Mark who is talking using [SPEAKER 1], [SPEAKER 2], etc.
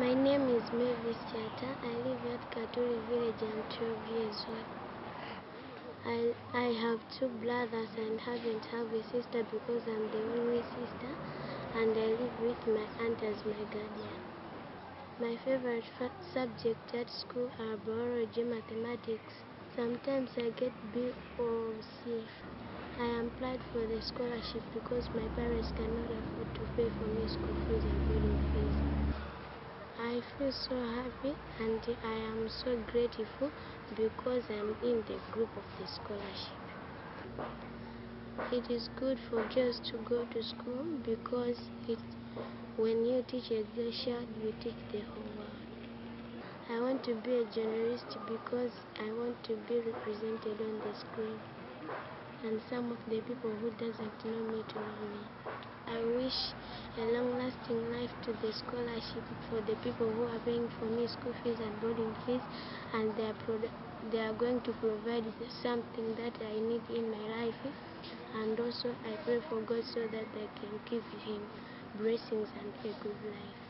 [SPEAKER 1] My name is Mervice Chata. I live at Katuri village and 12 years old. I, I have two brothers and haven't have a sister because I'm the only sister and I live with my aunt as my guardian. My favorite fa- subject at school are biology, mathematics. Sometimes I get B or C. I applied for the scholarship because my parents cannot afford to pay for me school fees and boarding fees. I feel so happy and I am so grateful because I'm in the group of the scholarship. It is good for girls to go to school because it, when you teach a girl child, you teach the whole world. I want to be a journalist because I want to be represented on the screen and some of the people who doesn't know me to know me. I wish a long-lasting life to the scholarship for the people who are paying for me school fees and boarding fees, and they are they are going to provide something that I need in my life. And also, I pray for God so that I can give Him blessings and a good life.